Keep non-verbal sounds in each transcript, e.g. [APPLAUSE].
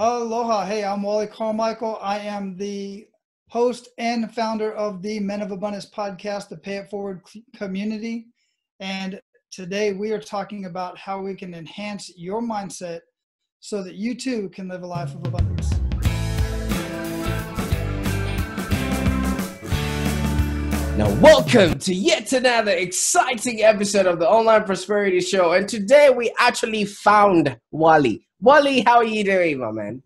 Aloha. Hey, I'm Wally Carmichael. I am the host and founder of the Men of Abundance podcast, the Pay It Forward community. And today we are talking about how we can enhance your mindset so that you too can live a life of abundance. Now, welcome to yet another exciting episode of the Online Prosperity Show. And today we actually found Wally. Wally, how are you doing, my man?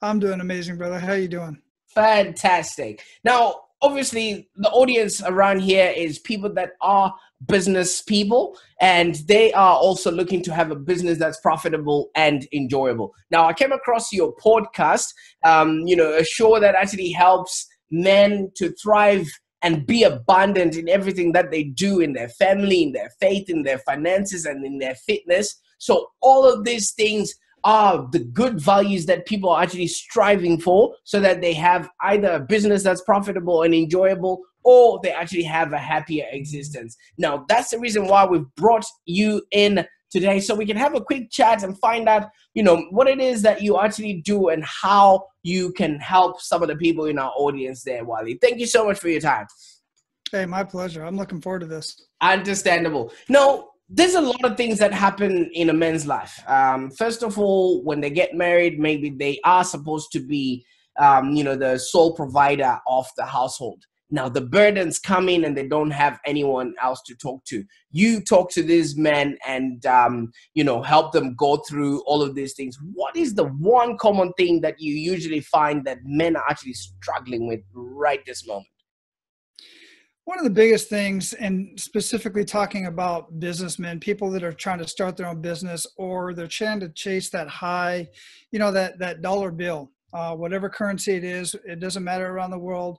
I'm doing amazing, brother. How are you doing? Fantastic. Now, obviously, the audience around here is people that are business people and they are also looking to have a business that's profitable and enjoyable. Now, I came across your podcast, um, you know, a show that actually helps men to thrive and be abundant in everything that they do in their family, in their faith, in their finances, and in their fitness. So, all of these things are the good values that people are actually striving for so that they have either a business that's profitable and enjoyable or they actually have a happier existence. Now, that's the reason why we've brought you in today so we can have a quick chat and find out, you know, what it is that you actually do and how you can help some of the people in our audience there, Wally. Thank you so much for your time. Hey, my pleasure. I'm looking forward to this. Understandable. Now, there's a lot of things that happen in a man's life. Um, first of all, when they get married, maybe they are supposed to be, um, you know, the sole provider of the household. Now the burdens come in and they don't have anyone else to talk to. You talk to these men and um, you know help them go through all of these things. What is the one common thing that you usually find that men are actually struggling with right this moment? One of the biggest things, and specifically talking about businessmen, people that are trying to start their own business or they're trying to chase that high, you know, that that dollar bill, uh, whatever currency it is, it doesn't matter around the world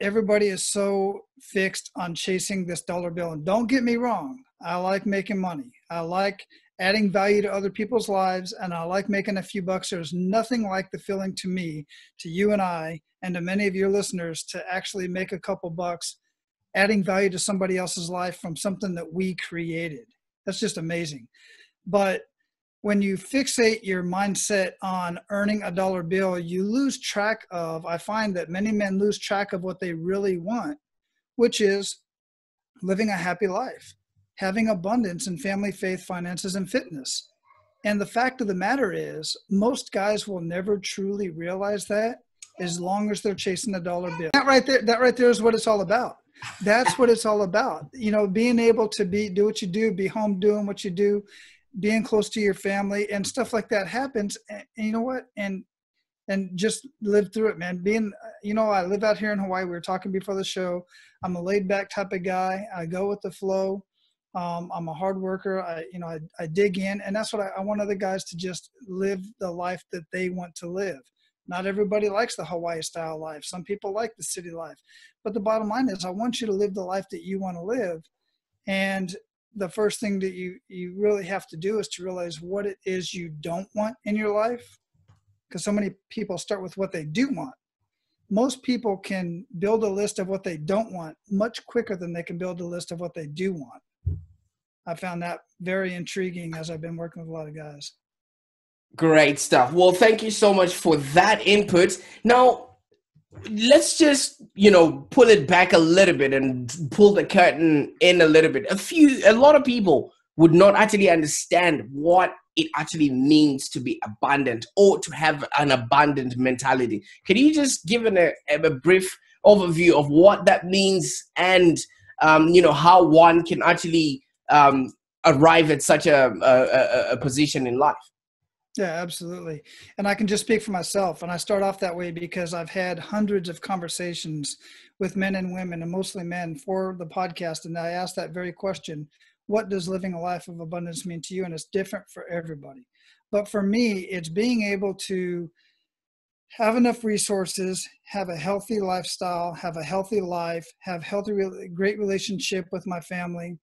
everybody is so fixed on chasing this dollar bill. And don't get me wrong, I like making money. I like adding value to other people's lives, and I like making a few bucks. There's nothing like the feeling to me, to you and I, and to many of your listeners to actually make a couple bucks adding value to somebody else's life from something that we created. That's just amazing. But when you fixate your mindset on earning a dollar bill, you lose track of, I find that many men lose track of what they really want, which is living a happy life, having abundance in family, faith, finances, and fitness. And the fact of the matter is, most guys will never truly realize that as long as they're chasing the dollar bill. That right there, that right there is what it's all about. That's what it's all about. You know, being able to be do what you do, be home doing what you do, being close to your family and stuff like that happens and, and, you know what and and just live through it man being you know i live out here in hawaii we were talking before the show i'm a laid back type of guy i go with the flow um, i'm a hard worker. I you know i, I dig in and that's what I, I want other guys to just live the life that they want to live. Not everybody likes the hawaii style life. Some people like the city life. But the bottom line is i want you to live the life that you want to live and the first thing that you you really have to do is to realize what it is you don't want in your life because so many people start with what they do want. Most people can build a list of what they don't want much quicker than they can build a list of what they do want i found that very intriguing as i've been working with a lot of guys. Great stuff. Well thank you so much for that input. Now let's just you know pull it back a little bit and pull the curtain in a little bit. A few a lot of people would not actually understand what it actually means to be abundant or to have an abundant mentality. Can you just give an, a, a brief overview of what that means and um, you know how one can actually um, arrive at such a, a, a position in life yeah, absolutely. And I can just speak for myself. And I start off that way because I've had hundreds of conversations with men and women, and mostly men, for the podcast. And I ask that very question What does living a life of abundance mean to you? And it's different for everybody. But for me, it's being able to have enough resources, have a healthy lifestyle, have a healthy life, have healthy, great relationship with my family,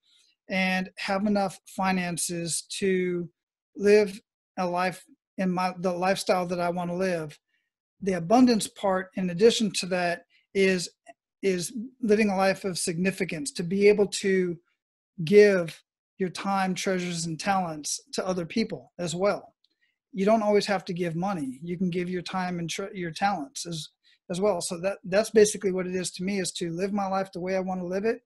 and have enough finances to live a life in my the lifestyle that I want to live. The abundance part, in addition to that, is is living a life of significance to be able to give your time, treasures, and talents to other people as well. you don't always have to give money. You can give your time and your talents as as well. So that that's basically what it is to me is to live my life the way I want to live it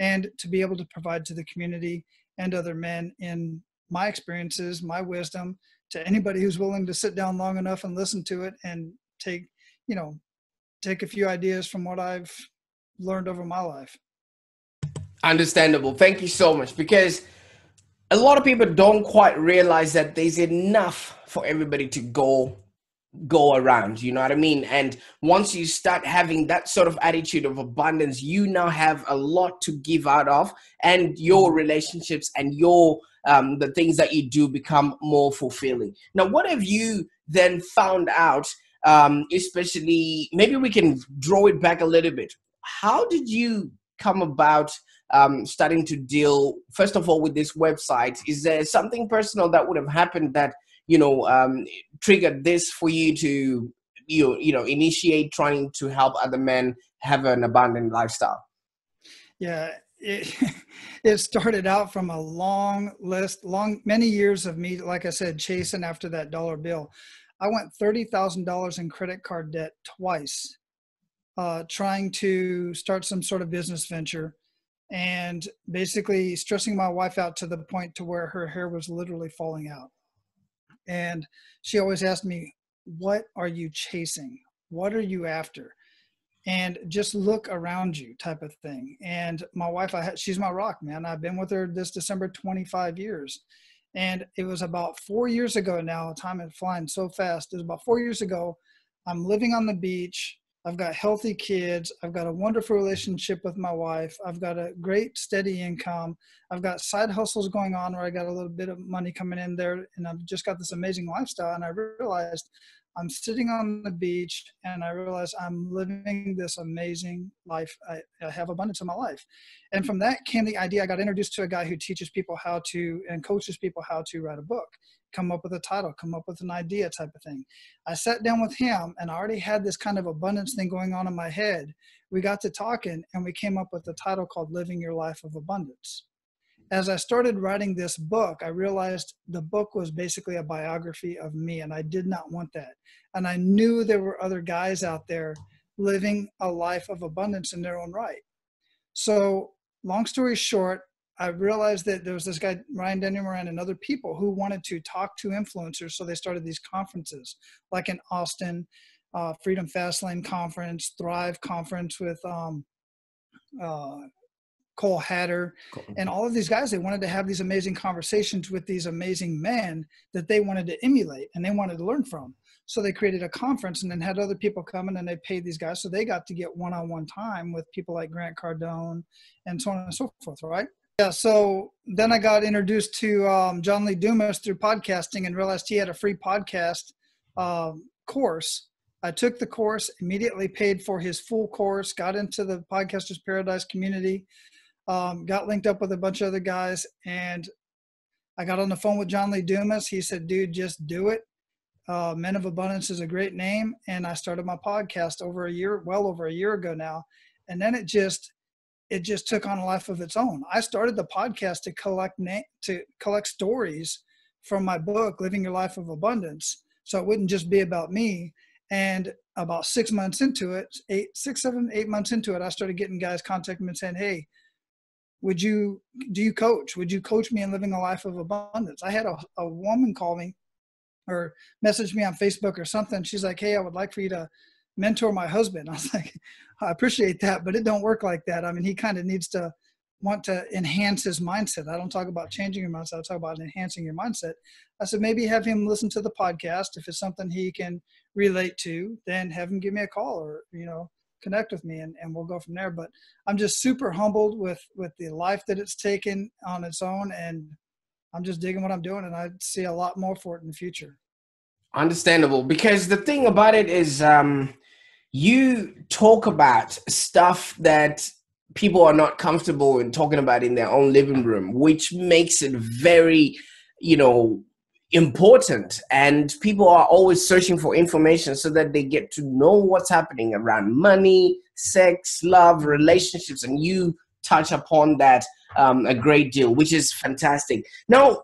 and to be able to provide to the community and other men in my experiences, my wisdom to anybody who's willing to sit down long enough and listen to it and take, you know, take a few ideas from what I've learned over my life. Understandable. Thank you so much because a lot of people don't quite realize that there's enough for everybody to go go around you know what i mean? And once you start having that sort of attitude of abundance you now have a lot to give out of and your mm-hmm. relationships and your um, the things that you do become more fulfilling. Now what have you then found out um, especially maybe we can draw it back a little bit. How did you come about um, starting to deal first of all with this website? Is there something personal that would have happened that you know um, triggered this for you to you you know initiate trying to help other men have an abundant lifestyle? Yeah it, [LAUGHS] it started out from a long list long many years of me like i said chasing after that dollar bill. I went $30000 in credit card debt twice uh, trying to start some sort of business venture and basically stressing my wife out to the point to where her hair was literally falling out and she always asked me what are you chasing? What are you after? And just look around you type of thing. And my wife i had she's my rock man. I've been with her this december 25 years. And it was about four years ago now time is flying so fast. It was about four years ago i'm living on the beach I've got healthy kids. I've got a wonderful relationship with my wife. I've got a great steady income. I've got side hustles going on where I got a little bit of money coming in there, and I've just got this amazing lifestyle. And I realized I'm sitting on the beach and I realize I'm living this amazing life. I, I, have abundance in my life. And from that came the idea. I got introduced to a guy who teaches people how to and coaches people how to write a book come up with a title, come up with an idea type of thing. I sat down with him and I already had this kind of abundance thing going on in my head. We got to talking and we came up with a title called Living Your Life of Abundance. As I started writing this book, I realized the book was basically a biography of me and I did not want that. And I knew there were other guys out there living a life of abundance in their own right. So, long story short, I realized that there was this guy, Ryan Daniel Moran, and other people who wanted to talk to influencers. So they started these conferences, like in Austin, uh, Freedom Fastlane Conference, Thrive Conference with um, uh, Cole Hatter, cool. and all of these guys. They wanted to have these amazing conversations with these amazing men that they wanted to emulate and they wanted to learn from. So they created a conference and then had other people come in and they paid these guys. So they got to get one on one time with people like Grant Cardone and so on and so forth, right? Yeah, so then I got introduced to um, John Lee Dumas through podcasting and realized he had a free podcast um, course. I took the course, immediately paid for his full course, got into the Podcasters Paradise community, um, got linked up with a bunch of other guys, and I got on the phone with John Lee Dumas. He said, dude, just do it. Uh, Men of Abundance is a great name. And I started my podcast over a year, well over a year ago now. And then it just, it just took on a life of its own. I started the podcast to collect na- to collect stories from my book, Living Your Life of Abundance, so it wouldn't just be about me. And about six months into it, eight, six, seven, eight months into it, I started getting guys contacting me and saying, "Hey, would you do you coach? Would you coach me in living a life of abundance?" I had a, a woman call me or message me on Facebook or something. She's like, "Hey, I would like for you to mentor my husband. [LAUGHS] I was like, I appreciate that, but it don't work like that. I mean, he kind of needs to want to enhance his mindset. I don't talk about changing your mindset. I talk about enhancing your mindset. I said, maybe have him listen to the podcast. If it's something he can relate to, then have him give me a call or, you know, connect with me and, and we'll go from there. But I'm just super humbled with, with the life that it's taken on its own. And I'm just digging what I'm doing and I see a lot more for it in the future. Understandable. Because the thing about it is, um, you talk about stuff that people are not comfortable in talking about in their own living room, which makes it very, you know, important. And people are always searching for information so that they get to know what's happening around money, sex, love, relationships, and you touch upon that um, a great deal, which is fantastic. Now,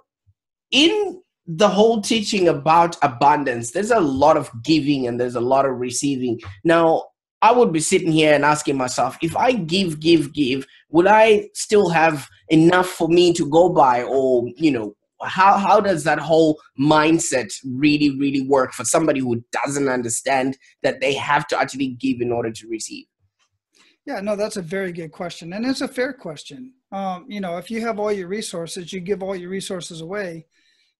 in the whole teaching about abundance, there's a lot of giving and there's a lot of receiving. Now, I would be sitting here and asking myself, if I give, give, give, would I still have enough for me to go by? Or, you know, how, how does that whole mindset really, really work for somebody who doesn't understand that they have to actually give in order to receive? Yeah, no, that's a very good question. And it's a fair question. Um, you know, if you have all your resources, you give all your resources away,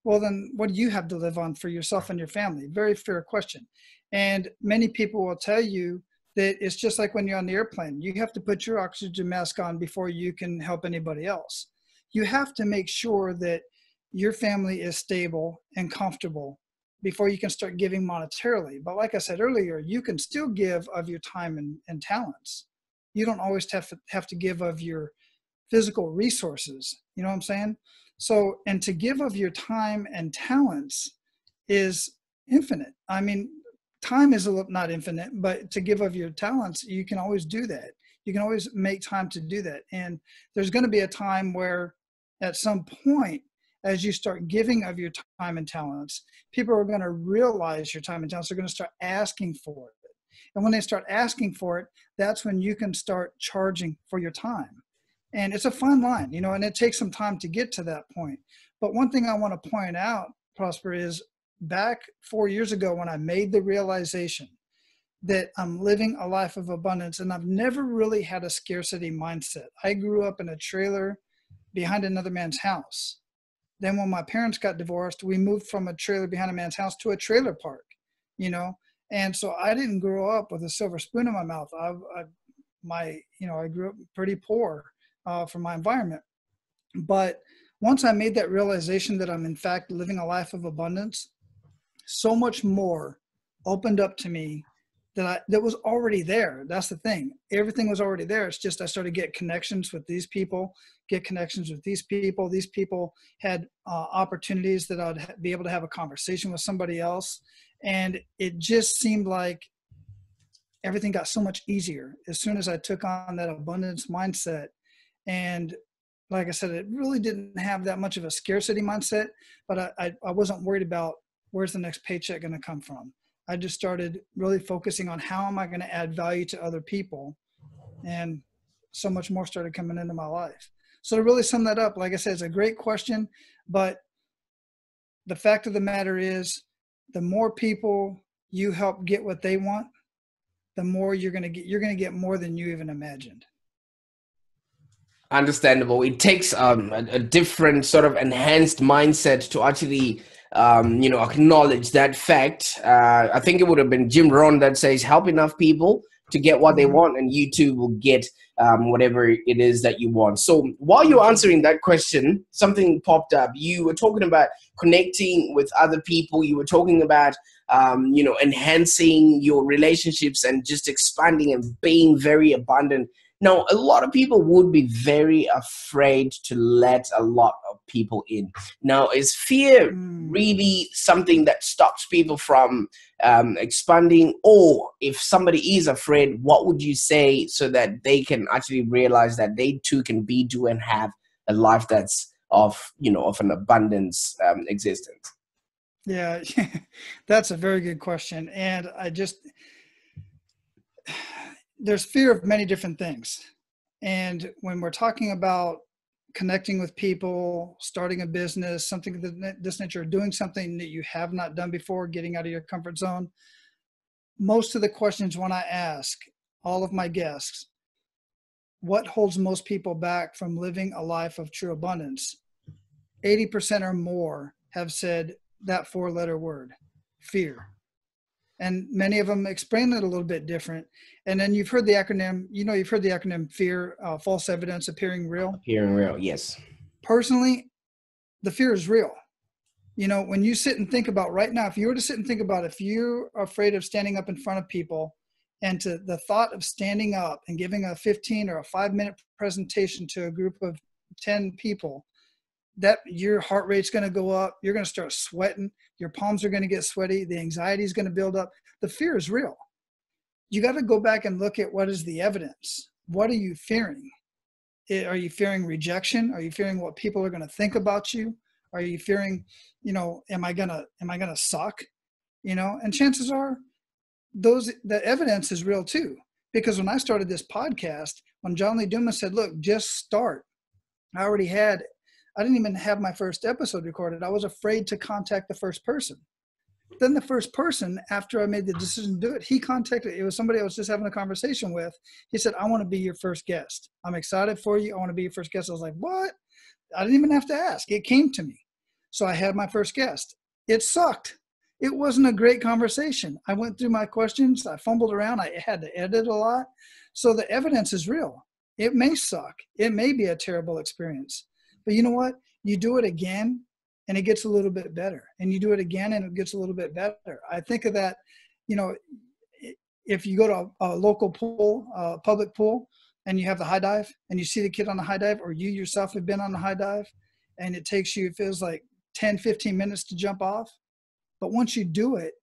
well, then what do you have to live on for yourself and your family? Very fair question. And many people will tell you that it's just like when you're on the airplane. You have to put your oxygen mask on before you can help anybody else. You have to make sure that your family is stable and comfortable before you can start giving monetarily. But like I said earlier, you can still give of your time and, and talents. You don't always have to, have to give of your physical resources. You know what I'm saying? So, and to give of your time and talents is infinite. I mean, time is a little, not infinite, but to give of your talents, you can always do that. You can always make time to do that. And there's going to be a time where, at some point, as you start giving of your time and talents, people are going to realize your time and talents. They're going to start asking for it. And when they start asking for it, that's when you can start charging for your time. And it's a fine line, you know, and it takes some time to get to that point. But one thing I want to point out, Prosper, is back four years ago when I made the realization that I'm living a life of abundance and I've never really had a scarcity mindset. I grew up in a trailer behind another man's house. Then when my parents got divorced, we moved from a trailer behind a man's house to a trailer park, you know. And so I didn't grow up with a silver spoon in my mouth. I, I my, you know, I grew up pretty poor uh, from my environment. But once I made that realization that I'm in fact living a life of abundance, so much more opened up to me that I that was already there. That's the thing. Everything was already there. It's just I started to get connections with these people, get connections with these people. These people had uh, opportunities that I'd be able to have a conversation with somebody else, and it just seemed like everything got so much easier as soon as I took on that abundance mindset. And like I said, it really didn't have that much of a scarcity mindset, but I, I, I wasn't worried about where's the next paycheck going to come from. I just started really focusing on how am I going to add value to other people. And so much more started coming into my life. So to really sum that up, like I said, it's a great question, but the fact of the matter is the more people you help get what they want, the more you're going to get, you're going to get more than you even imagined. Understandable. It takes um, a, a different sort of enhanced mindset to actually um, you know, acknowledge that fact. Uh, I think it would have been Jim Rohn that says, "Help enough people to get what they mm-hmm. want, and you too will get um, whatever it is that you want." So while you're answering that question, something popped up. You were talking about connecting with other people. You were talking about um, you know enhancing your relationships and just expanding and being very abundant now, a lot of people would be very afraid to let a lot of people in. Now, is fear mm. really something that stops people from um, expanding? Or if somebody is afraid, what would you say so that they can actually realize that they too can be, do, and have a life that's of, you know, of an abundance um, existence? Yeah, [LAUGHS] that's a very good question. And I just, there's fear of many different things. And when we're talking about connecting with people, starting a business, something of this nature, doing something that you have not done before, getting out of your comfort zone, most of the questions when I ask all of my guests, what holds most people back from living a life of true abundance? 80% or more have said that four letter word fear and many of them explain it a little bit different. And then you've heard the acronym, you know, you've heard the acronym FEAR, uh, false evidence appearing real. Appearing real, yes. Personally, the fear is real. You know, when you sit and think about right now, if you were to sit and think about if you're afraid of standing up in front of people and to the thought of standing up and giving a 15 or a five minute presentation to a group of 10 people, that your heart rate's going to go up. You're going to start sweating. Your palms are going to get sweaty. The anxiety is going to build up. The fear is real. You got to go back and look at what is the evidence. What are you fearing? Eh, are you fearing rejection? Are you fearing what people are going to think about you? Are you fearing, you know, am I gonna am I gonna suck? You know, and chances are those the evidence is real too. Because when I started this podcast, when John Lee Dumas said, look, just start, I already had I didn't even have my first episode recorded. I was afraid to contact the first person. Then the first person, after I made the decision to do it, he contacted. It was somebody I was just having a conversation with. He said, "I want to be your first guest. I'm excited for you. I want to be your first guest." I was like, "What?" I didn't even have to ask. It came to me. So I had my first guest. It sucked. It wasn't a great conversation. I went through my questions. I fumbled around. I had to edit a lot. So the evidence is real. It may suck. It may be a terrible experience. But you know what? You do it again and it gets a little bit better. And you do it again and it gets a little bit better. I think of that, you know, if you go to a, a local pool, a public pool, and you have the high dive and you see the kid on the high dive or you yourself have been on the high dive and it takes you, it feels like 10, 15 minutes to jump off. But once you do it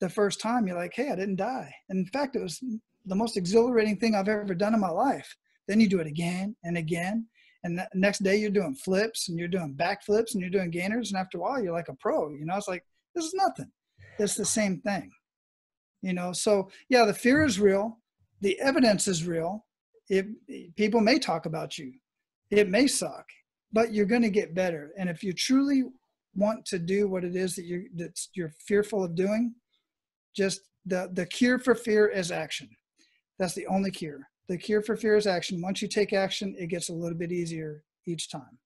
the first time, you're like, hey, I didn't die. And in fact, it was the most exhilarating thing I've ever done in my life. Then you do it again and again and the next day you're doing flips and you're doing back flips and you're doing gainers and after a while you're like a pro you know? It's like this is nothing. It's the same thing you know? So yeah the fear is real. The evidence is real. It people may talk about you. It may suck but you're going to get better. And if you truly want to do what it is that you that you're fearful of doing just the the cure for fear is action. That's the only cure the cure for fear is action. Once you take action, it gets a little bit easier each time.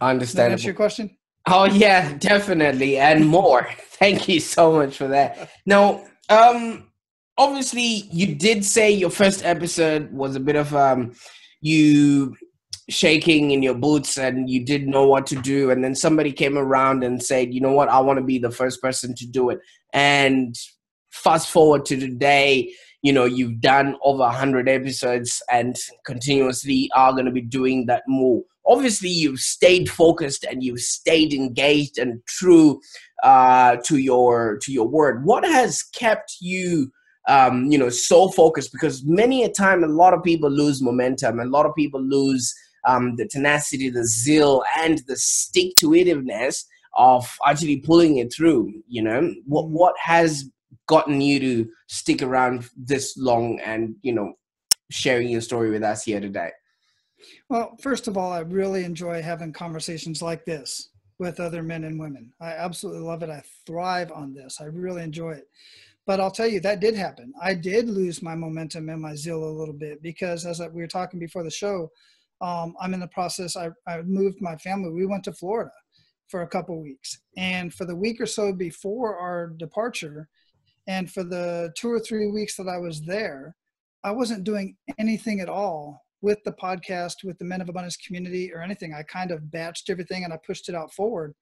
Understand. That's your question. Oh yeah, definitely, and more. [LAUGHS] Thank you so much for that. Now, um, obviously, you did say your first episode was a bit of um, you shaking in your boots and you didn't know what to do and then somebody came around and said you know what i want to be the first person to do it and fast forward to today you know you've done over 100 episodes and continuously are going to be doing that more. Obviously you've stayed focused and you've stayed engaged and true uh, to your to your word. What has kept you um, you know so focused? Because many a time a lot of people lose momentum. A lot of people lose um, the tenacity the zeal and the stick to itiveness of actually pulling it through you know? What what has gotten you to stick around this long and you know sharing your story with us here today? Well first of all i really enjoy having conversations like this with other men and women. I absolutely love it. I thrive on this. I really enjoy it. But i'll tell you that did happen. I did lose my momentum and my zeal a little bit because as we were talking before the show um, i'm in the process I, I moved my family. We went to florida for a couple weeks. And for the week or so before our departure and for the two or three weeks that I was there, I wasn't doing anything at all with the podcast, with the Men of Abundance community or anything. I kind of batched everything and I pushed it out forward.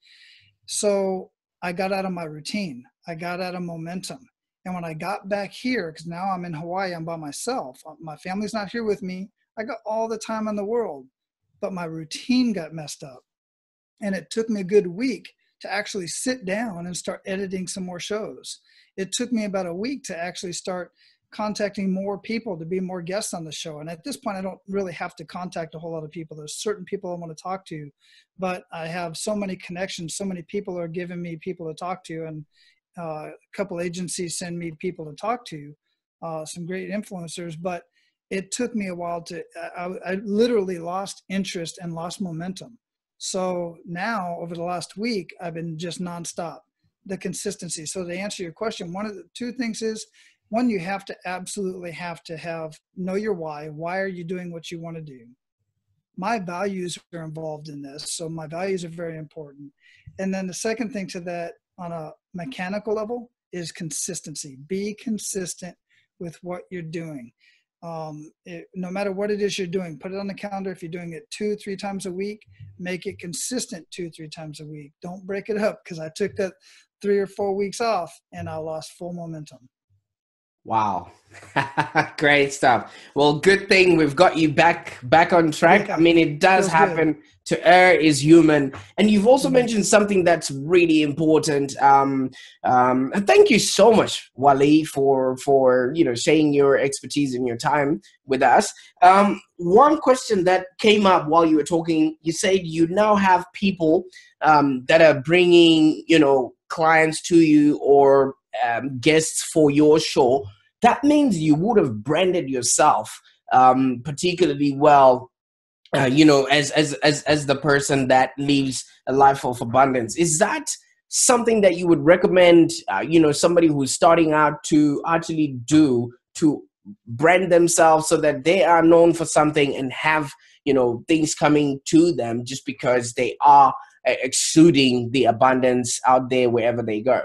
So I got out of my routine. I got out of momentum. And when I got back here, because now I'm in Hawaii, I'm by myself. Uh, my family's not here with me. I got all the time in the world, but my routine got messed up. And it took me a good week to actually sit down and start editing some more shows it took me about a week to actually start contacting more people to be more guests on the show. And at this point, I don't really have to contact a whole lot of people. There's certain people I want to talk to, but I have so many connections. So many people are giving me people to talk to, and uh, a couple agencies send me people to talk to, uh, some great influencers. But it took me a while to. I, I literally lost interest and lost momentum. So now, over the last week, I've been just nonstop the consistency. So to answer your question, one of the two things is one, you have to absolutely have to have know your why. Why are you doing what you want to do? My values are involved in this. So my values are very important. And then the second thing to that on a mechanical level is consistency. Be consistent with what you're doing. Um, it, no matter what it is you're doing, put it on the calendar. If you're doing it two, three times a week, make it consistent two, three times a week. Don't break it up because I took that three or four weeks off and I lost full momentum. Wow. [LAUGHS] Great stuff. Well, good thing we've got you back back on track. I mean, it does happen. To err is human, and you've also mentioned something that's really important. Um, um, thank you so much, Wally, for for you know sharing your expertise and your time with us. Um, one question that came up while you were talking, you said you now have people um, that are bringing you know clients to you or um, guests for your show that means you would have branded yourself um, particularly well uh, you know as, as as as the person that lives a life of abundance. Is that something that you would recommend uh, you know somebody who's starting out to actually do to brand themselves so that they are known for something and have you know things coming to them just because they are uh, exuding the abundance out there wherever they go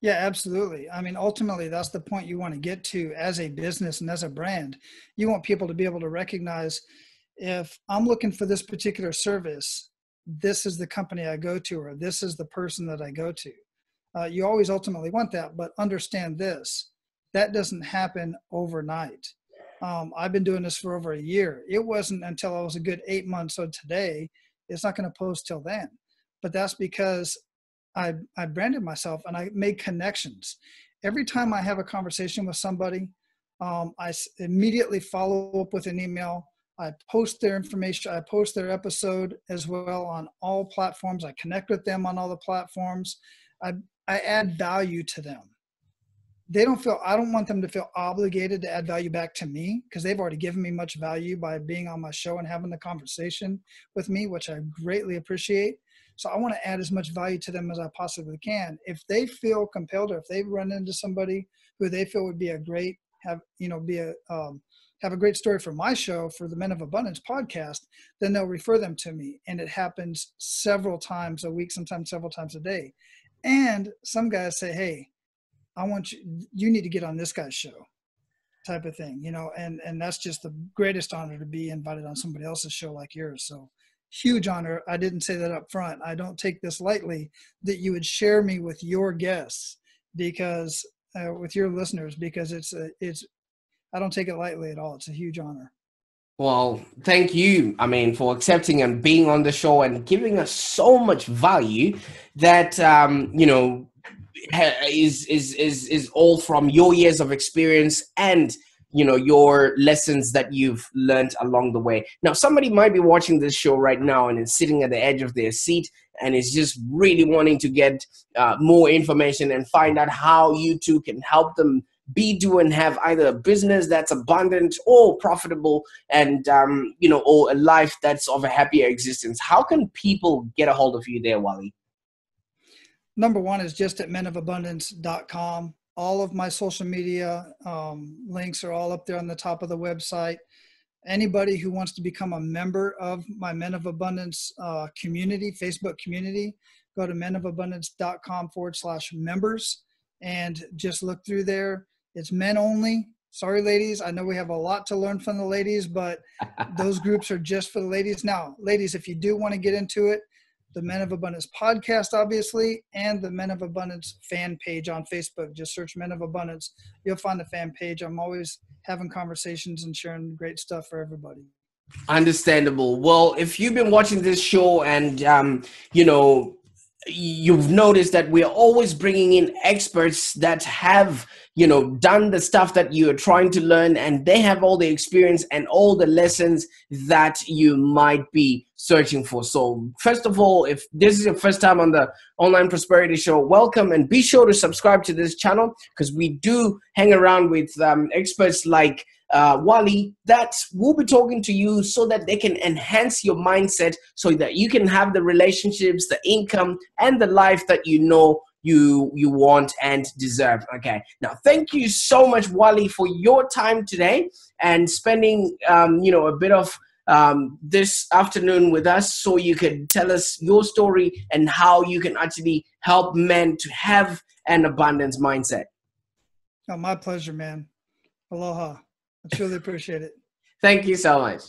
yeah, absolutely. I mean, ultimately, that's the point you want to get to as a business and as a brand. You want people to be able to recognize if I'm looking for this particular service, this is the company I go to, or this is the person that I go to. Uh, you always ultimately want that, but understand this that doesn't happen overnight. Um, I've been doing this for over a year. It wasn't until I was a good eight months old today. It's not going to post till then. But that's because I, I branded myself and I made connections. Every time I have a conversation with somebody, um, I immediately follow up with an email. I post their information. I post their episode as well on all platforms. I connect with them on all the platforms. I, I add value to them. They don't feel, I don't want them to feel obligated to add value back to me because they've already given me much value by being on my show and having the conversation with me, which I greatly appreciate. So I want to add as much value to them as I possibly can. If they feel compelled, or if they run into somebody who they feel would be a great have you know be a um, have a great story for my show for the Men of Abundance podcast, then they'll refer them to me, and it happens several times a week, sometimes several times a day. And some guys say, "Hey, I want you. You need to get on this guy's show." type of thing you know and and that's just the greatest honor to be invited on somebody else's show like yours so huge honor. I didn't say that up front. I don't take this lightly that you would share me with your guests because uh, with your listeners because it's a, it's I don't take it lightly at all. It's a huge honor. Well, thank you. I mean, for accepting and being on the show and giving us so much value that um, you know is is is is all from your years of experience and you know your lessons that you've learned along the way. Now somebody might be watching this show right now and is sitting at the edge of their seat and is just really wanting to get uh, more information and find out how you two can help them be do and have either a business that's abundant or profitable and um, you know or a life that's of a happier existence. How can people get a hold of you there wally? Number one is just at menofabundance.com all of my social media um, links are all up there on the top of the website. Anybody who wants to become a member of my Men of Abundance uh, community, Facebook community, go to menofabundance.com forward slash members and just look through there. It's men only. Sorry, ladies. I know we have a lot to learn from the ladies, but [LAUGHS] those groups are just for the ladies. Now, ladies, if you do want to get into it, the Men of Abundance podcast, obviously, and the Men of Abundance fan page on Facebook. Just search Men of Abundance. You'll find the fan page. I'm always having conversations and sharing great stuff for everybody. Understandable. Well, if you've been watching this show and, um, you know, you've noticed that we're always bringing in experts that have you know done the stuff that you're trying to learn and they have all the experience and all the lessons that you might be searching for. So first of all if this is your first time on the online prosperity show welcome and be sure to subscribe to this channel because we do hang around with um, experts like uh, Wally that will be talking to you so that they can enhance your mindset so that you can have the relationships, the income, and the life that you know you you want and deserve okay? Now thank you so much wally for your time today and spending um, you know a bit of um, this afternoon with us so you can tell us your story and how you can actually help men to have an abundance mindset. Oh my pleasure man. Aloha I truly appreciate it. Thank you so much.